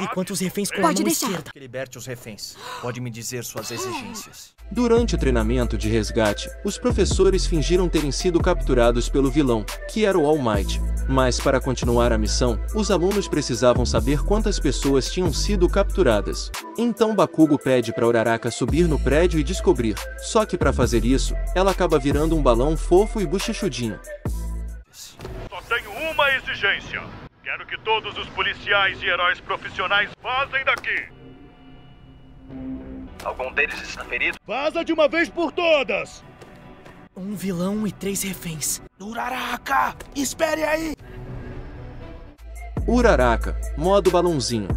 Enquanto os reféns com Pode a mão deixar. esquerda. Que liberte os reféns. Pode me dizer suas exigências. Durante o treinamento de resgate, os professores fingiram terem sido capturados pelo vilão, que era o All Might. Mas para continuar a missão, os alunos precisavam saber quantas pessoas tinham sido capturadas. Então Bakugo pede para Uraraka subir no prédio e descobrir. Só que para fazer isso, ela acaba virando um balão fofo e bochechudinho. Só tenho uma exigência. Quero que todos os policiais e heróis profissionais vazem daqui. Algum deles está ferido? Vaza de uma vez por todas! Um vilão e três reféns. Uraraka! Espere aí! Uraraka, modo balãozinho.